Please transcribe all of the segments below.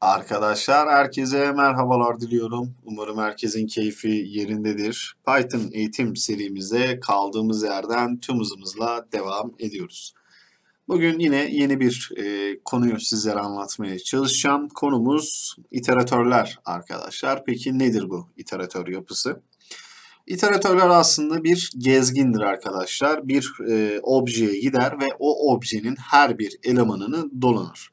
Arkadaşlar herkese merhabalar diliyorum. Umarım herkesin keyfi yerindedir. Python eğitim serimize kaldığımız yerden tüm hızımızla devam ediyoruz. Bugün yine yeni bir e, konuyu sizlere anlatmaya çalışacağım. Konumuz iteratörler arkadaşlar. Peki nedir bu iteratör yapısı? İteratörler aslında bir gezgindir arkadaşlar. Bir e, objeye gider ve o objenin her bir elemanını dolanır.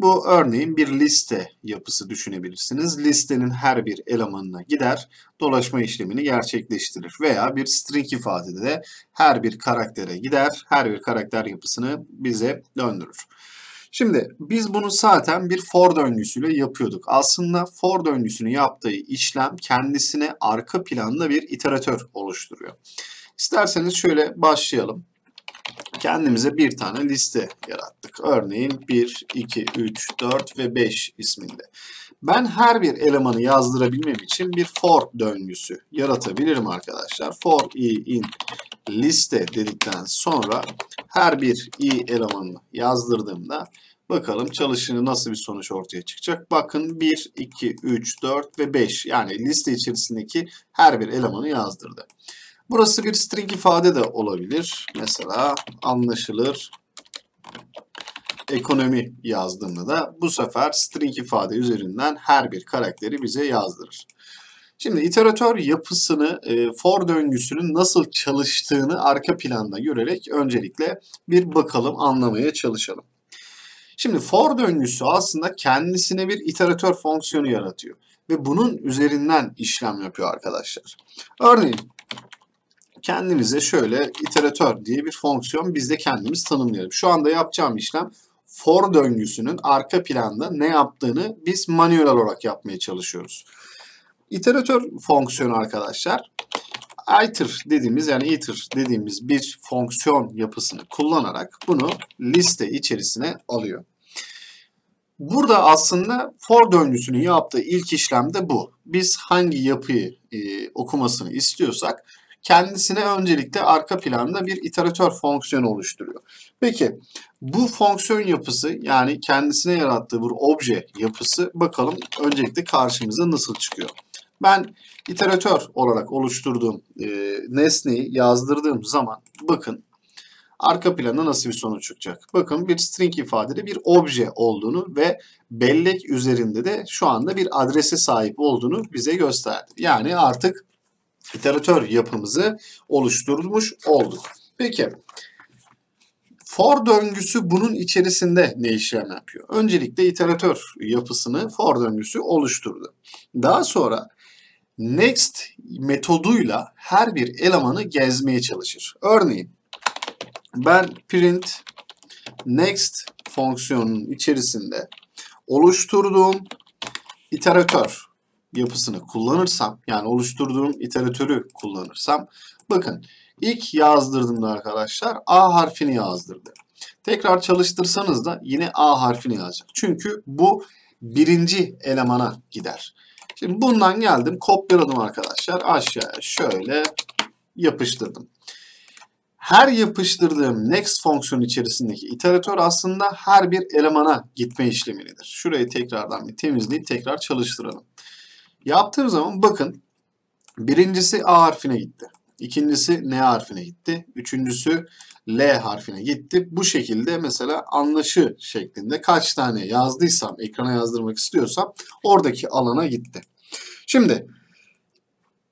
Bu örneğin bir liste yapısı düşünebilirsiniz. Listenin her bir elemanına gider, dolaşma işlemini gerçekleştirir. Veya bir string ifadede de her bir karaktere gider, her bir karakter yapısını bize döndürür. Şimdi biz bunu zaten bir for döngüsüyle yapıyorduk. Aslında for döngüsünü yaptığı işlem kendisine arka planda bir iteratör oluşturuyor. İsterseniz şöyle başlayalım kendimize bir tane liste yarattık. Örneğin 1, 2, 3, 4 ve 5 isminde. Ben her bir elemanı yazdırabilmem için bir for döngüsü yaratabilirim arkadaşlar. For i in liste dedikten sonra her bir i elemanını yazdırdığımda bakalım çalışını nasıl bir sonuç ortaya çıkacak. Bakın 1, 2, 3, 4 ve 5 yani liste içerisindeki her bir elemanı yazdırdı. Burası bir string ifade de olabilir. Mesela anlaşılır ekonomi yazdığımda da bu sefer string ifade üzerinden her bir karakteri bize yazdırır. Şimdi iteratör yapısını, e, for döngüsünün nasıl çalıştığını arka planda görerek öncelikle bir bakalım, anlamaya çalışalım. Şimdi for döngüsü aslında kendisine bir iteratör fonksiyonu yaratıyor. Ve bunun üzerinden işlem yapıyor arkadaşlar. Örneğin kendimize şöyle iteratör diye bir fonksiyon biz de kendimiz tanımlayalım. Şu anda yapacağım işlem for döngüsünün arka planda ne yaptığını biz manuel olarak yapmaya çalışıyoruz. İteratör fonksiyonu arkadaşlar iter dediğimiz yani iter dediğimiz bir fonksiyon yapısını kullanarak bunu liste içerisine alıyor. Burada aslında for döngüsünün yaptığı ilk işlem de bu. Biz hangi yapıyı e, okumasını istiyorsak kendisine öncelikle arka planda bir iteratör fonksiyonu oluşturuyor. Peki bu fonksiyon yapısı yani kendisine yarattığı bir obje yapısı bakalım öncelikle karşımıza nasıl çıkıyor. Ben iteratör olarak oluşturduğum e, nesneyi yazdırdığım zaman bakın arka planda nasıl bir sonuç çıkacak. Bakın bir string ifadede bir obje olduğunu ve bellek üzerinde de şu anda bir adrese sahip olduğunu bize gösterdi. Yani artık iteratör yapımızı oluşturmuş olduk. Peki for döngüsü bunun içerisinde ne işlem yapıyor? Öncelikle iteratör yapısını for döngüsü oluşturdu. Daha sonra next metoduyla her bir elemanı gezmeye çalışır. Örneğin ben print next fonksiyonunun içerisinde oluşturduğum iteratör yapısını kullanırsam yani oluşturduğum iteratörü kullanırsam bakın ilk yazdırdığımda arkadaşlar A harfini yazdırdı. Tekrar çalıştırsanız da yine A harfini yazacak. Çünkü bu birinci elemana gider. Şimdi bundan geldim kopyaladım arkadaşlar aşağıya şöyle yapıştırdım. Her yapıştırdığım next fonksiyon içerisindeki iteratör aslında her bir elemana gitme işlemidir. Şurayı tekrardan bir temizleyip tekrar çalıştıralım. Yaptığım zaman bakın birincisi A harfine gitti. İkincisi N harfine gitti. Üçüncüsü L harfine gitti. Bu şekilde mesela anlaşı şeklinde kaç tane yazdıysam, ekrana yazdırmak istiyorsam oradaki alana gitti. Şimdi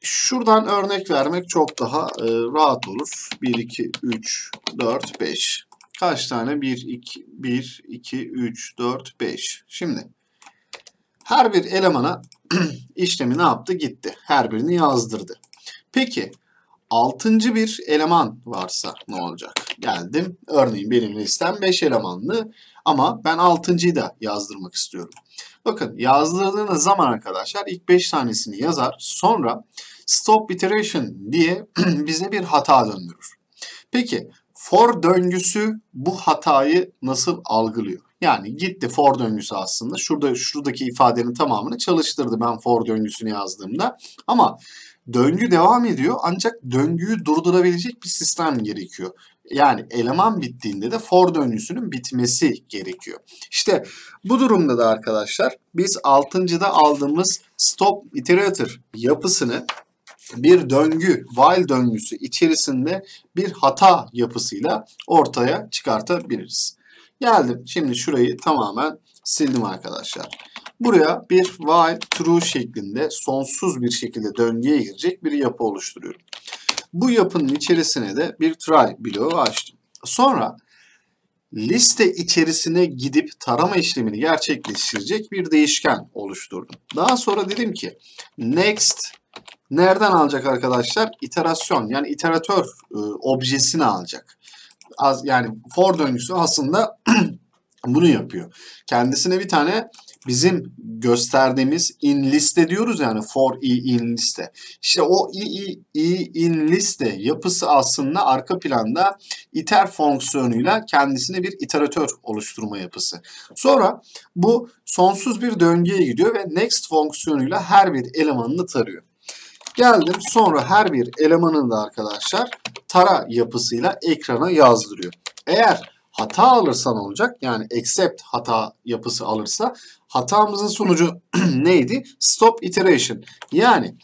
şuradan örnek vermek çok daha e, rahat olur. 1, 2, 3, 4, 5. Kaç tane? 1, 2, 1, 2, 3, 4, 5. Şimdi her bir elemana işlemi ne yaptı? Gitti. Her birini yazdırdı. Peki altıncı bir eleman varsa ne olacak? Geldim. Örneğin benim listem 5 elemanlı ama ben altıncıyı da yazdırmak istiyorum. Bakın yazdırdığınız zaman arkadaşlar ilk 5 tanesini yazar. Sonra stop iteration diye bize bir hata döndürür. Peki for döngüsü bu hatayı nasıl algılıyor? Yani gitti for döngüsü aslında. Şurada şuradaki ifadenin tamamını çalıştırdı ben for döngüsünü yazdığımda. Ama döngü devam ediyor ancak döngüyü durdurabilecek bir sistem gerekiyor. Yani eleman bittiğinde de for döngüsünün bitmesi gerekiyor. İşte bu durumda da arkadaşlar biz 6.da aldığımız stop iterator yapısını bir döngü, while döngüsü içerisinde bir hata yapısıyla ortaya çıkartabiliriz. Geldim. Şimdi şurayı tamamen sildim arkadaşlar. Buraya bir while true şeklinde sonsuz bir şekilde döngüye girecek bir yapı oluşturuyorum. Bu yapının içerisine de bir try bloğu açtım. Sonra liste içerisine gidip tarama işlemini gerçekleştirecek bir değişken oluşturdum. Daha sonra dedim ki next nereden alacak arkadaşlar? İterasyon yani iteratör e, objesini alacak. Az, yani for döngüsü aslında bunu yapıyor. Kendisine bir tane bizim gösterdiğimiz in liste diyoruz yani for i in liste. İşte o i, i, i in liste yapısı aslında arka planda iter fonksiyonuyla kendisine bir iteratör oluşturma yapısı. Sonra bu sonsuz bir döngüye gidiyor ve next fonksiyonuyla her bir elemanını tarıyor. Geldim sonra her bir elemanını da arkadaşlar tara yapısıyla ekrana yazdırıyor. Eğer hata alırsa ne olacak? Yani accept hata yapısı alırsa hatamızın sonucu neydi? Stop iteration. Yani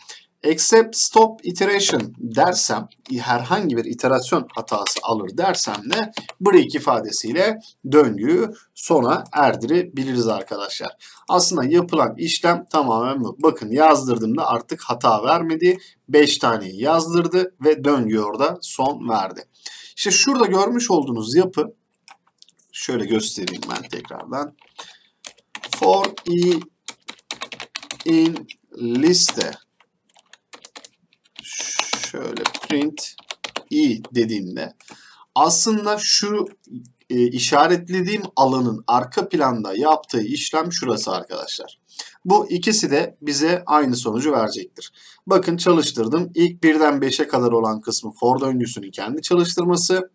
except stop iteration dersem herhangi bir iterasyon hatası alır dersem de break ifadesiyle döngüyü sona erdirebiliriz arkadaşlar. Aslında yapılan işlem tamamen bu. Bakın yazdırdığımda artık hata vermedi. 5 taneyi yazdırdı ve döngü orada son verdi. İşte şurada görmüş olduğunuz yapı şöyle göstereyim ben tekrardan. For i in liste şöyle print i dediğimde aslında şu e, işaretlediğim alanın arka planda yaptığı işlem şurası arkadaşlar. Bu ikisi de bize aynı sonucu verecektir. Bakın çalıştırdım. İlk birden 5'e kadar olan kısmı for döngüsünün kendi çalıştırması.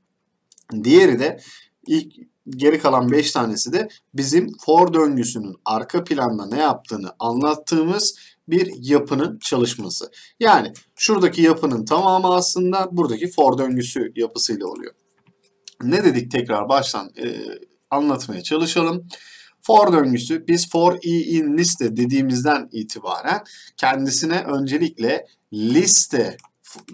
Diğeri de ilk geri kalan 5 tanesi de bizim for döngüsünün arka planda ne yaptığını anlattığımız bir yapının çalışması. Yani şuradaki yapının tamamı aslında buradaki for döngüsü yapısıyla oluyor. Ne dedik tekrar baştan e, anlatmaya çalışalım. For döngüsü biz for i in liste dediğimizden itibaren kendisine öncelikle liste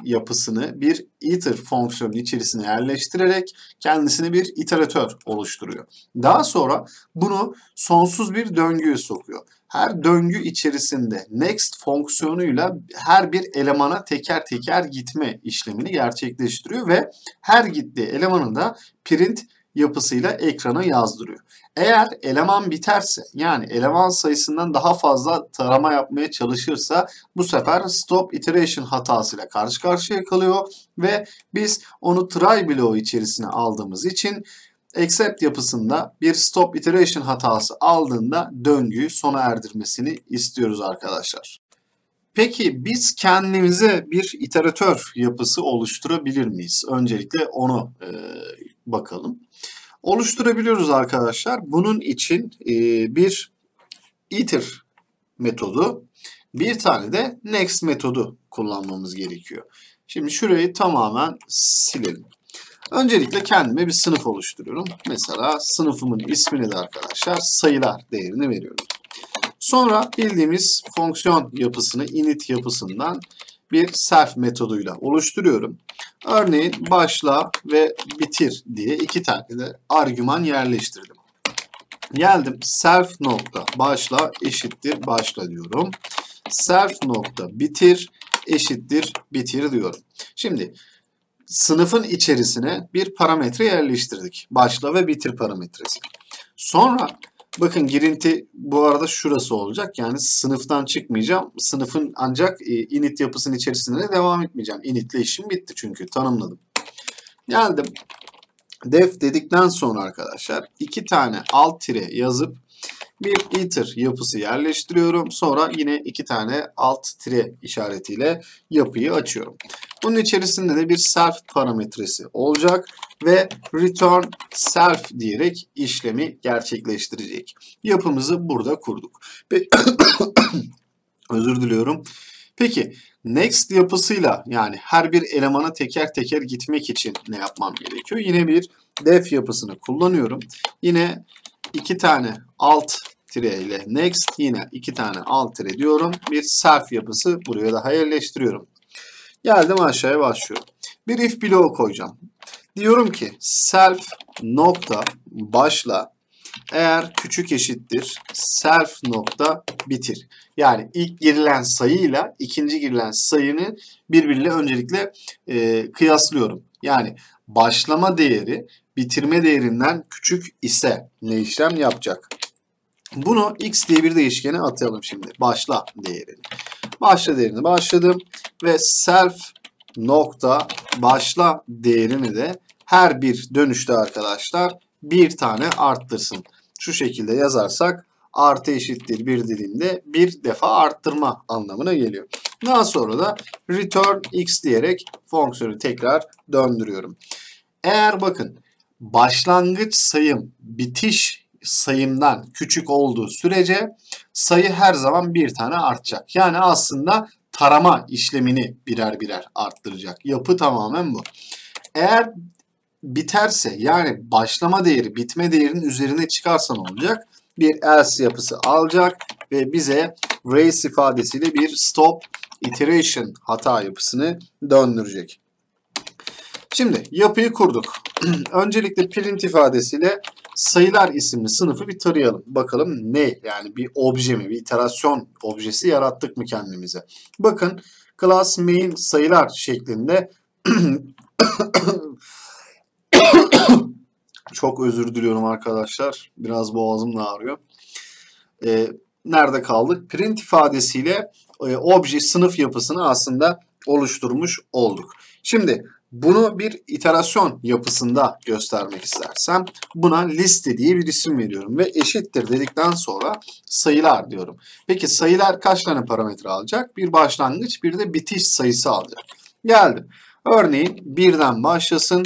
yapısını bir iter fonksiyonu içerisine yerleştirerek kendisine bir iteratör oluşturuyor. Daha sonra bunu sonsuz bir döngüye sokuyor. Her döngü içerisinde next fonksiyonuyla her bir elemana teker teker gitme işlemini gerçekleştiriyor ve her gittiği elemanı da print yapısıyla ekrana yazdırıyor. Eğer eleman biterse yani eleman sayısından daha fazla tarama yapmaya çalışırsa bu sefer stop iteration hatasıyla karşı karşıya kalıyor ve biz onu try bloğu içerisine aldığımız için accept yapısında bir stop iteration hatası aldığında döngüyü sona erdirmesini istiyoruz arkadaşlar. Peki biz kendimize bir iteratör yapısı oluşturabilir miyiz? Öncelikle onu e, bakalım oluşturabiliyoruz arkadaşlar. Bunun için e, bir iter metodu, bir tane de next metodu kullanmamız gerekiyor. Şimdi şurayı tamamen silelim. Öncelikle kendime bir sınıf oluşturuyorum. Mesela sınıfımın ismini de arkadaşlar sayılar değerini veriyorum. Sonra bildiğimiz fonksiyon yapısını init yapısından bir self metoduyla oluşturuyorum. Örneğin başla ve bitir diye iki tane de argüman yerleştirdim. Geldim self nokta başla eşittir başla diyorum. Self nokta bitir eşittir bitir diyorum. Şimdi sınıfın içerisine bir parametre yerleştirdik. Başla ve bitir parametresi. Sonra Bakın girinti bu arada şurası olacak. Yani sınıftan çıkmayacağım. Sınıfın ancak e, init yapısının içerisinde devam etmeyeceğim. Initle işim bitti çünkü tanımladım. Geldim. Def dedikten sonra arkadaşlar iki tane alt tire yazıp bir iter yapısı yerleştiriyorum. Sonra yine iki tane alt tire işaretiyle yapıyı açıyorum. Bunun içerisinde de bir self parametresi olacak ve return self diyerek işlemi gerçekleştirecek. Yapımızı burada kurduk. Özür diliyorum. Peki next yapısıyla yani her bir elemana teker teker gitmek için ne yapmam gerekiyor? Yine bir def yapısını kullanıyorum. Yine iki tane alt tire ile next yine iki tane alt tire diyorum. Bir self yapısı buraya daha yerleştiriyorum. Geldim aşağıya başlıyorum. Bir if bloğu koyacağım. Diyorum ki self nokta başla eğer küçük eşittir self nokta bitir. Yani ilk girilen sayıyla ikinci girilen sayını birbiriyle öncelikle e, kıyaslıyorum. Yani başlama değeri bitirme değerinden küçük ise ne işlem yapacak? Bunu x diye bir değişkene atayalım şimdi. Başla değerini. Başla değerini başladım ve self nokta başla değerini de her bir dönüşte arkadaşlar bir tane arttırsın. Şu şekilde yazarsak artı eşittir bir dilinde bir defa arttırma anlamına geliyor. Daha sonra da return x diyerek fonksiyonu tekrar döndürüyorum. Eğer bakın başlangıç sayım bitiş sayımdan küçük olduğu sürece sayı her zaman bir tane artacak. Yani aslında tarama işlemini birer birer arttıracak. Yapı tamamen bu. Eğer biterse yani başlama değeri bitme değerinin üzerine çıkarsa ne olacak? Bir else yapısı alacak ve bize race ifadesiyle bir stop iteration hata yapısını döndürecek. Şimdi yapıyı kurduk. Öncelikle print ifadesiyle sayılar isimli sınıfı bir tarayalım. Bakalım ne yani bir obje mi bir iterasyon objesi yarattık mı kendimize. Bakın class main sayılar şeklinde çok özür diliyorum arkadaşlar. Biraz boğazım da ağrıyor. Ee, nerede kaldık? Print ifadesiyle e, obje sınıf yapısını aslında oluşturmuş olduk. Şimdi bunu bir iterasyon yapısında göstermek istersem buna liste diye bir isim veriyorum ve eşittir dedikten sonra sayılar diyorum. Peki sayılar kaç tane parametre alacak? Bir başlangıç bir de bitiş sayısı alacak. Geldim. Örneğin birden başlasın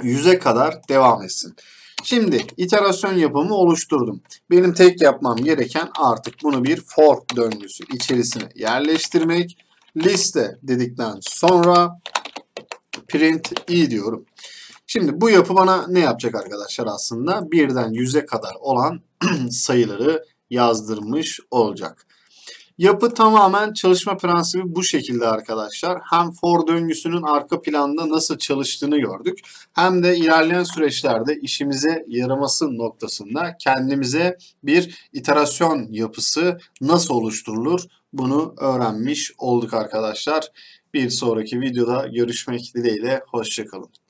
100'e kadar devam etsin. Şimdi iterasyon yapımı oluşturdum. Benim tek yapmam gereken artık bunu bir for döngüsü içerisine yerleştirmek. Liste dedikten sonra print i diyorum. Şimdi bu yapı bana ne yapacak arkadaşlar aslında? Birden 100'e kadar olan sayıları yazdırmış olacak. Yapı tamamen çalışma prensibi bu şekilde arkadaşlar. Hem for döngüsünün arka planda nasıl çalıştığını gördük. Hem de ilerleyen süreçlerde işimize yaraması noktasında kendimize bir iterasyon yapısı nasıl oluşturulur bunu öğrenmiş olduk arkadaşlar. Bir sonraki videoda görüşmek dileğiyle. Hoşçakalın.